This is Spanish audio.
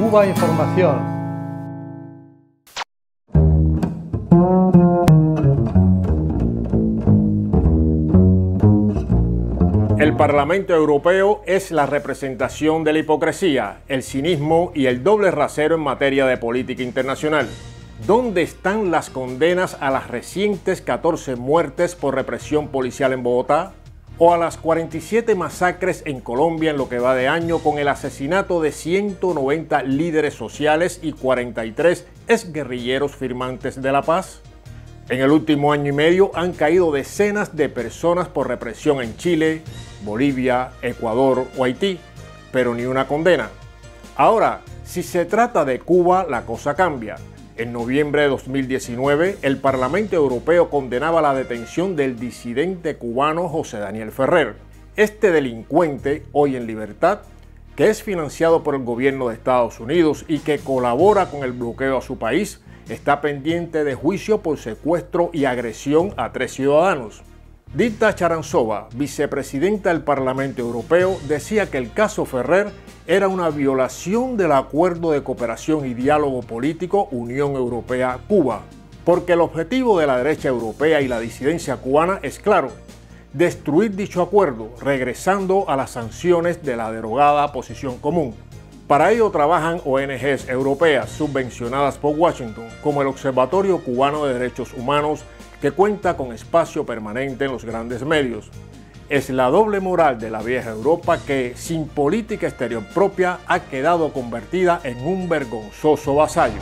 Cuba Información. El Parlamento Europeo es la representación de la hipocresía, el cinismo y el doble rasero en materia de política internacional. ¿Dónde están las condenas a las recientes 14 muertes por represión policial en Bogotá? ¿O a las 47 masacres en Colombia en lo que va de año con el asesinato de 190 líderes sociales y 43 exguerrilleros firmantes de la paz? En el último año y medio han caído decenas de personas por represión en Chile, Bolivia, Ecuador o Haití, pero ni una condena. Ahora, si se trata de Cuba, la cosa cambia. En noviembre de 2019, el Parlamento Europeo condenaba la detención del disidente cubano José Daniel Ferrer. Este delincuente, hoy en libertad, que es financiado por el gobierno de Estados Unidos y que colabora con el bloqueo a su país, está pendiente de juicio por secuestro y agresión a tres ciudadanos. Dita Charanzova, vicepresidenta del Parlamento Europeo, decía que el caso Ferrer era una violación del acuerdo de cooperación y diálogo político Unión Europea-Cuba, porque el objetivo de la derecha europea y la disidencia cubana es claro, destruir dicho acuerdo, regresando a las sanciones de la derogada posición común. Para ello trabajan ONGs europeas subvencionadas por Washington, como el Observatorio Cubano de Derechos Humanos, que cuenta con espacio permanente en los grandes medios. Es la doble moral de la vieja Europa que, sin política exterior propia, ha quedado convertida en un vergonzoso vasallo.